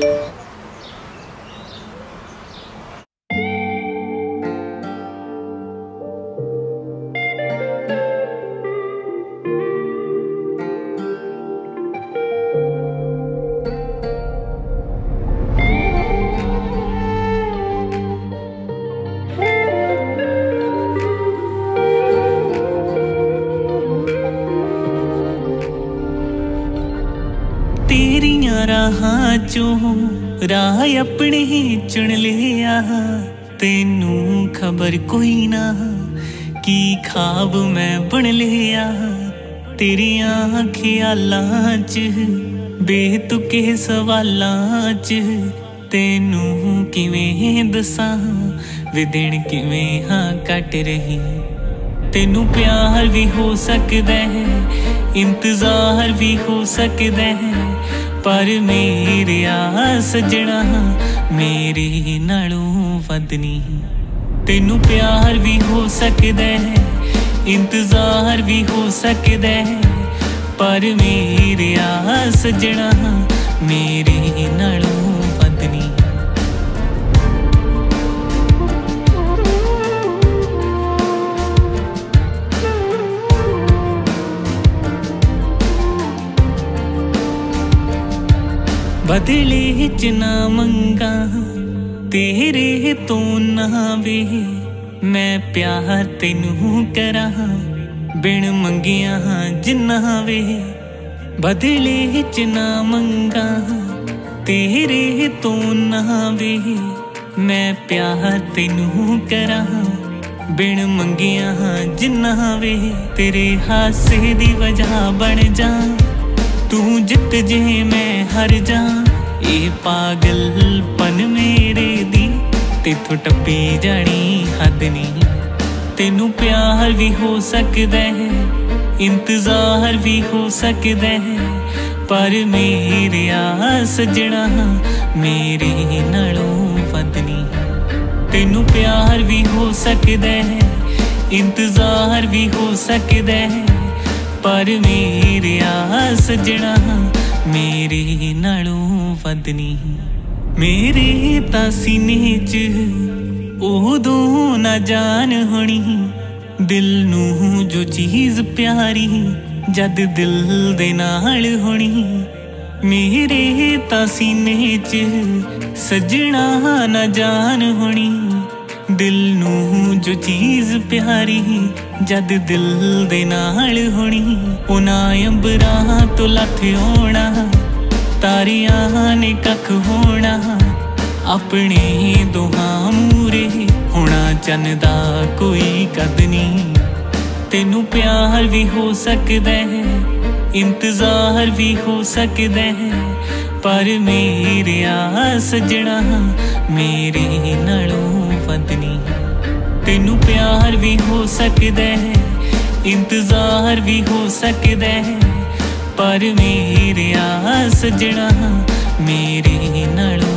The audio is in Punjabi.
ਤੇਰੀਆਂ ਰਾਹਾਂ ਚੋਂ, ਰਾਹ ਆਪਣੇ ਹੀ ਚੁਣ ਲਿਆ। ਤੈਨੂੰ ਖਬਰ ਕੋਈ ਨਾ, ਕੀ ਖਾਬ ਮੈਂ ਬਣ ਲਿਆ। ਤੇਰੀਆਂ ਖਿਆਲਾਂ 'ਚ, ਬੇਤੁਕੇ ਸਵਾਲਾਂ 'ਚ, ਤੈਨੂੰ ਕਿਵੇਂ ਦੱਸਾਂ? ਵੇ ਦਿਨ ਕਿਵੇਂ ਹਾਂ ਕੱਟ ਰਹੀ। ਤੈਨੂੰ ਪਿਆਰ ਵੀ ਹੋ ਸਕਦਾ ਹੈ, ਇੰਤਜ਼ਾਰ ਵੀ ਹੋ ਸਕਦਾ ਹੈ। ਪਰ ਮੇਰੇ ਆ ਸਜਣਾ ਮੇਰੇ ਨਾਲੋਂ ਵੱਧ ਤੈਨੂੰ ਪਿਆਰ ਵੀ ਹੋ ਸਕਦਾ ਹੈ, ਇੰਤਜ਼ਾਰ ਵੀ ਹੋ ਸਕਦਾ ਹੈ, ਪਰ ਮੇਰੇ ਆ ਸਜਣਾ ਮੇਰੇ ਨਾਲੋਂ ਬਦਲੇ ਚ ਨਾ ਮੰਗਾ, ਤੇਰੇ ਤੋਂ ਨਾ ਵੇ। ਮੈਂ ਪਿਆਰ ਤੈਨੂੰ ਕਰਾਂ, ਬਿਨ ਮੰਗਿਆ ਜਿੰਨਾ ਵੇ। ਬਦਲੇ ਚ ਨਾ ਮੰਗਾ, ਤੇਰੇ ਤੋਂ ਨਾ ਵੇ। ਮੈਂ ਪਿਆਰ ਤੈਨੂੰ ਕਰਾਂ, ਬਿਨ ਮੰਗਿਆ ਜਿੰਨਾ ਵੇ। ਤੇਰੇ ਹਾਸੇ ਦੀ ਵਜ੍ਹਾ ਬਣ ਜਾ, ਤੂੰ ਜਿੱਤ ਜੇ ਮੈਂ ਹਰ ਜਾ। ਇਹ ਪਾਗਲਪਨ ਮੇਰੇ ਦੀ, ਤੇਥੋਂ ਟੱਪੀ ਜਾਣੀ ਹੱਦ ਨਹੀਂ। ਤੈਨੂੰ ਪਿਆਰ ਵੀ ਹੋ ਸਕਦਾ ਹੈ, ਇੰਤਜ਼ਾਰ ਵੀ ਹੋ ਸਕਦਾ ਹੈ, ਪਰ ਮੇਰੇ ਸਜਣਾ ਮੇਰੇ ਨਾਲੋਂ ਵੱਧ ਨਹੀਂ। ਤੈਨੂੰ ਪਿਆਰ ਵੀ ਹੋ ਸਕਦਾ ਹੈ, ਇੰਤਜ਼ਾਰ ਵੀ ਹੋ ਸਕਦਾ ਹੈ, ਪਰ ਮੇਰੇ ਆ ਸਜਣਾ ਮੇਰੇ ਨਾਲੋਂ ਵੱਧ ਮੇਰੇ ਤਾਂ ਸੀਨੇ 'ਚ ਉਦੋਂ ਨਾ ਜਾਣ ਹੋਣੀ। ਦਿਲ ਨੂੰ ਜੋ ਚੀਜ਼ ਪਿਆਰੀ, ਜਦ ਦਿਲ ਦੇ ਨਾਲ ਹੋਣੀ। ਮੇਰੇ ਤਾਂ ਸੀਨੇ 'ਚ ਸਜਣਾ ਨਾ ਜਾਣ ਹੋਣੀ। ਦਿਲ ਨੂੰ ਜੋ ਚੀਜ਼ ਪਿਆਰੀ, ਜਦ ਦਿਲ ਦੇ ਨਾਲ ਹੋਣੀ, ਉਹਨਾਂ ਅੰਬਰਾਂ ਤੋਂ ਲੱਥ ਆਉਣਾ, ਤਾਰਿਆਂ ਨੇ ਕੱਖ ਹੋਣਾ, ਆਪਣੇ ਦੋਹਾਂ ਮੂਰੇ ਹੋਣਾ ਚੰਨ ਦਾ ਕੋਈ ਕਦ ਨਹੀਂ। ਤੈਨੂੰ ਪਿਆਰ ਵੀ ਹੋ ਸਕਦਾ ਹੈ, ਇੰਤਜ਼ਾਰ ਵੀ ਹੋ ਸਕਦਾ ਹੈ, ਪਰ ਮੇਰੇ ਆ ਸਜਣਾ ਮੇਰੇ ਨਾਲੋਂ ਵੱਧ ਤੈਨੂੰ ਪਿਆਰ ਵੀ ਹੋ ਸਕਦਾ ਹੈ, ਇੰਤਜ਼ਾਰ ਵੀ ਹੋ ਸਕਦਾ ਹੈ, ਪਰ ਮੇਰੇ ਆ ਸਜਣਾ ਮੇਰੇ ਨਾਲੋਂ